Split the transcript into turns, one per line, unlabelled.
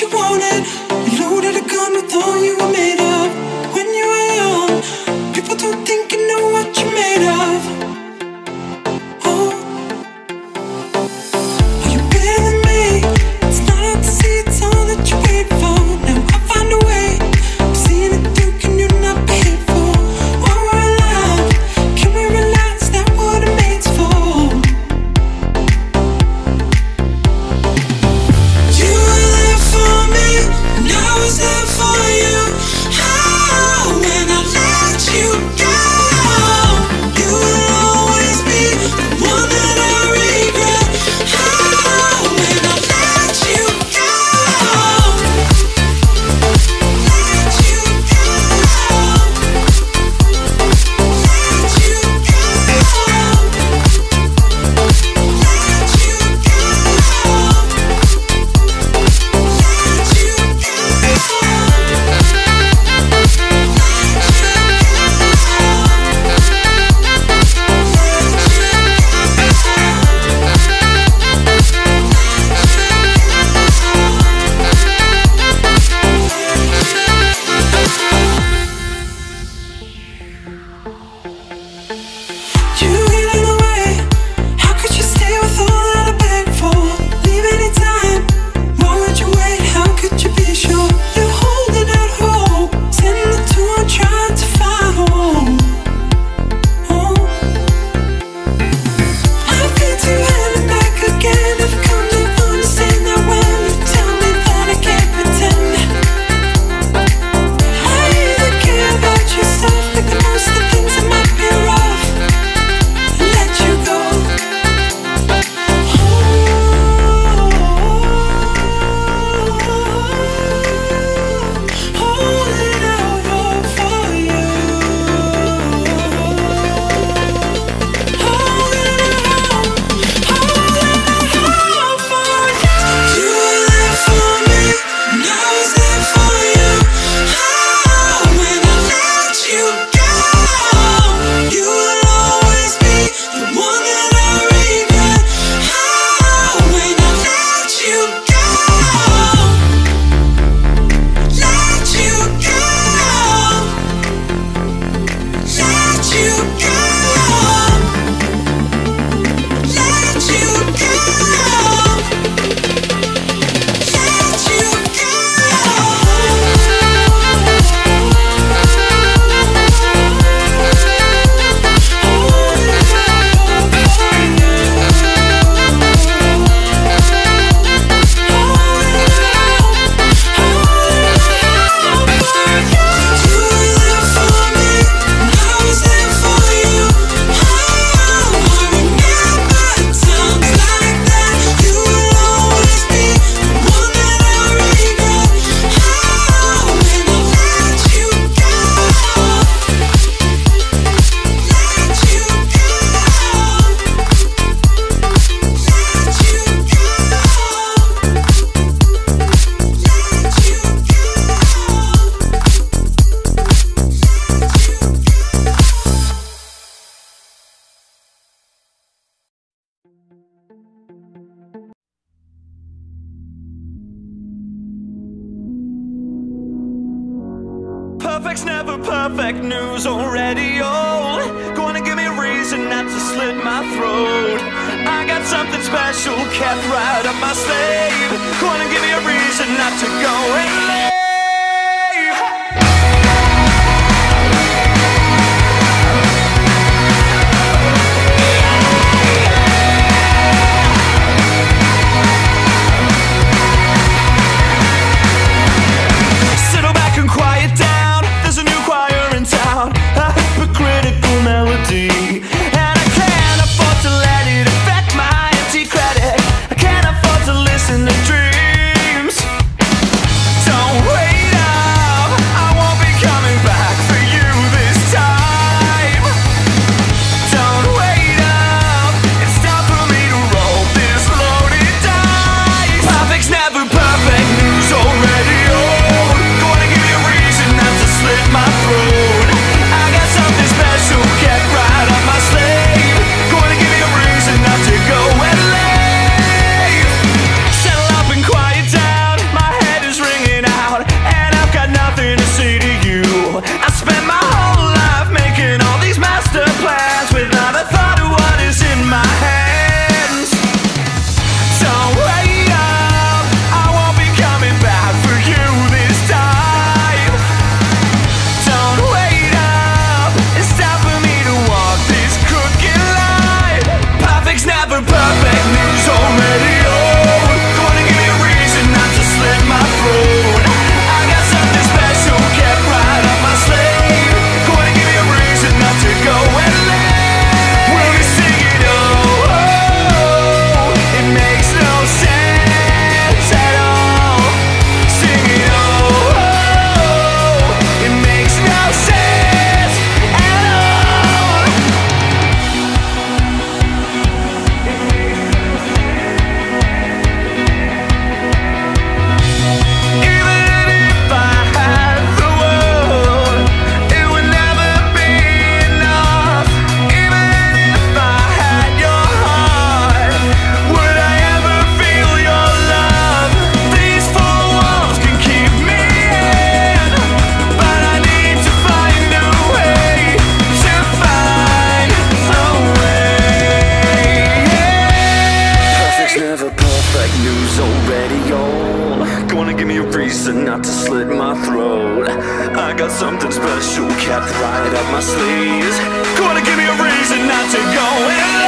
you wanted. Perfect's never perfect news already oh. old. Gonna give me a reason not to slit my throat. I got something special kept right up my sleeve. Gonna give me a reason not to go and leave. reason not to slit my throat. I got something special kept
right up my sleeves. Gonna give me a reason not to go